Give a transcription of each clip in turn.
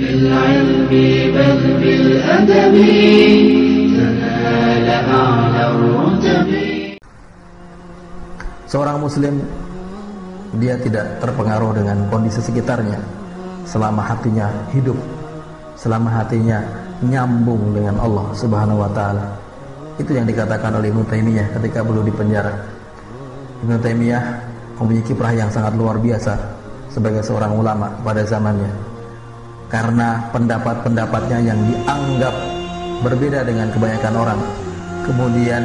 بالعلم بل بالأدب تنال أعلى الرتب Seorang muslim dia tidak terpengaruh dengan kondisi sekitarnya selama hatinya hidup, selama hatinya nyambung dengan Allah Subhanahu wa taala. Itu yang dikatakan oleh Ibnu Taimiyah ketika belum di penjara. Ibnu Taimiyah mempunyai kiprah yang sangat luar biasa sebagai seorang ulama pada zamannya. Karena pendapat-pendapatnya yang dianggap berbeda dengan kebanyakan orang. Kemudian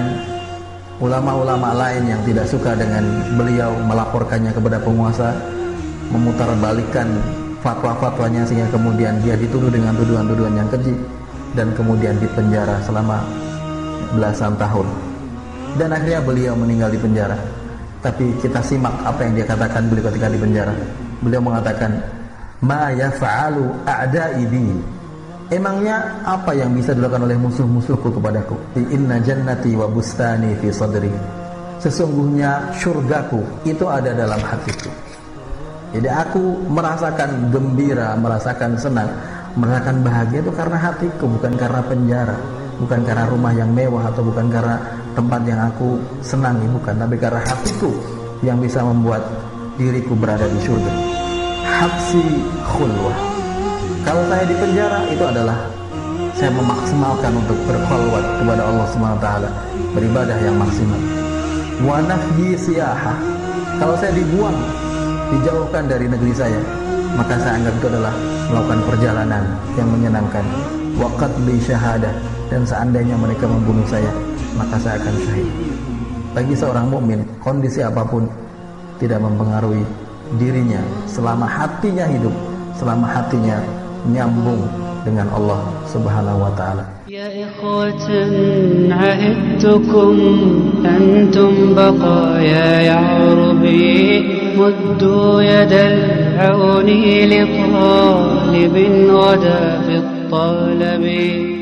ulama-ulama lain yang tidak suka dengan beliau melaporkannya kepada penguasa memutarbalikkan fatwa-fatwanya sehingga kemudian dia dituduh dengan tuduhan-tuduhan yang keji dan kemudian dipenjara selama belasan tahun. Dan akhirnya beliau meninggal di penjara. Tapi kita simak apa yang dia katakan beliau ketika di penjara. Beliau mengatakan ma yaf'alu a'da'i bi Emangnya apa yang bisa dilakukan oleh musuh-musuhku kepadaku? Inna jannati wa bustani fi sadri. Sesungguhnya surgaku itu ada dalam hatiku. Jadi aku merasakan gembira, merasakan senang, merasakan bahagia itu karena hatiku, bukan karena penjara, bukan karena rumah yang mewah atau bukan karena tempat yang aku senangi, bukan, tapi karena hatiku yang bisa membuat diriku berada di surga. Habsi khulwah kalau saya di penjara itu adalah saya memaksimalkan untuk berkhulwat kepada Allah SWT beribadah yang maksimal. Wa nafyi siyahah. Kalau saya dibuang, dijauhkan dari negeri saya, maka saya anggap itu adalah melakukan perjalanan yang menyenangkan. Waqat bi syahadah dan seandainya mereka membunuh saya, maka saya akan syahid. Bagi seorang mukmin, kondisi apa pun tidak mempengaruhi dirinya selama hatinya hidup selama hatinya nyambung dengan Allah Subhanahu wa taala. Ya ikhwatan ahidtukum antum baqaya ya rubi muddu yadal auni liqalibin wada fi talabi